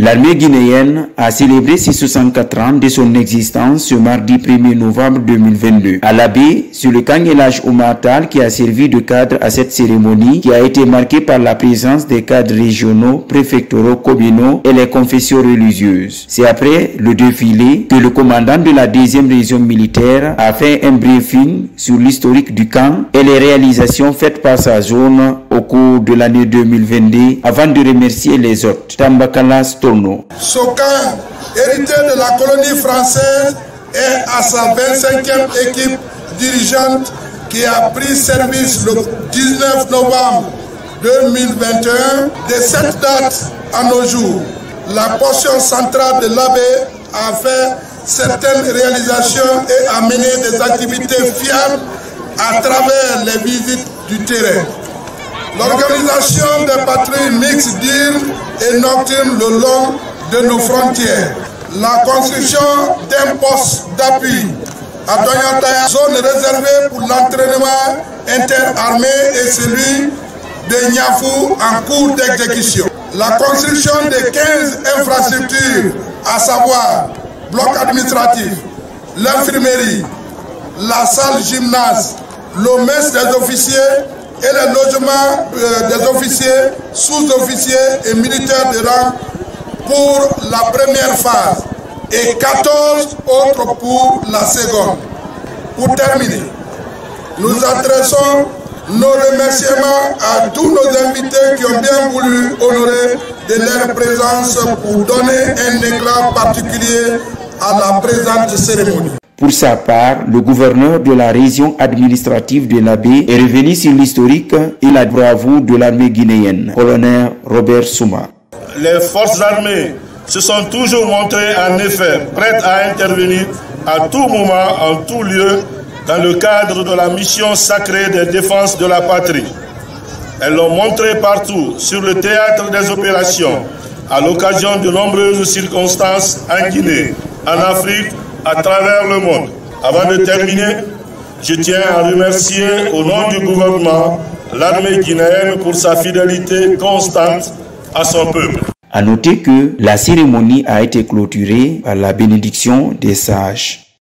L'armée guinéenne a célébré ses 64 ans de son existence ce mardi 1er novembre 2022. À l'abbé, sur le Kangelage Omartal qui a servi de cadre à cette cérémonie qui a été marquée par la présence des cadres régionaux, préfectoraux, communaux et les confessions religieuses. C'est après le défilé que le commandant de la deuxième région militaire a fait un briefing sur l'historique du camp et les réalisations faites par sa zone au cours de l'année 2022 avant de remercier les autres. Tambakala Storno. Sokan, hérité de la colonie française, est à sa 25e équipe dirigeante qui a pris service le 19 novembre 2021. De cette date à nos jours, la portion centrale de l'abbé a fait certaines réalisations et a mené des activités fiables à travers les visites du terrain. L'organisation des patrouilles mixtes diurnes et nocturnes le long de nos frontières. La construction d'un poste d'appui à Doyantaya, zone réservée pour l'entraînement interarmé et celui de Niafou en cours d'exécution. La construction de 15 infrastructures, à savoir bloc administratif, l'infirmerie, la salle gymnase, le mess des officiers et le logement euh, des officiers, sous-officiers et militaires de rang pour la première phase et 14 autres pour la seconde. Pour terminer, nous adressons nos remerciements à tous nos invités qui ont bien voulu honorer de leur présence pour donner un éclat particulier à la présente cérémonie. Pour sa part, le gouverneur de la région administrative de l'Abbé est revenu sur l'historique et la bravoure de l'armée guinéenne, colonel Robert Souma. Les forces armées se sont toujours montrées en effet prêtes à intervenir à tout moment, en tout lieu, dans le cadre de la mission sacrée de défense de la patrie. Elles l'ont montré partout, sur le théâtre des opérations, à l'occasion de nombreuses circonstances en Guinée, en Afrique, à travers le monde. Avant de terminer, je tiens à remercier au nom du gouvernement l'armée guinéenne pour sa fidélité constante à son peuple. À noter que la cérémonie a été clôturée par la bénédiction des sages.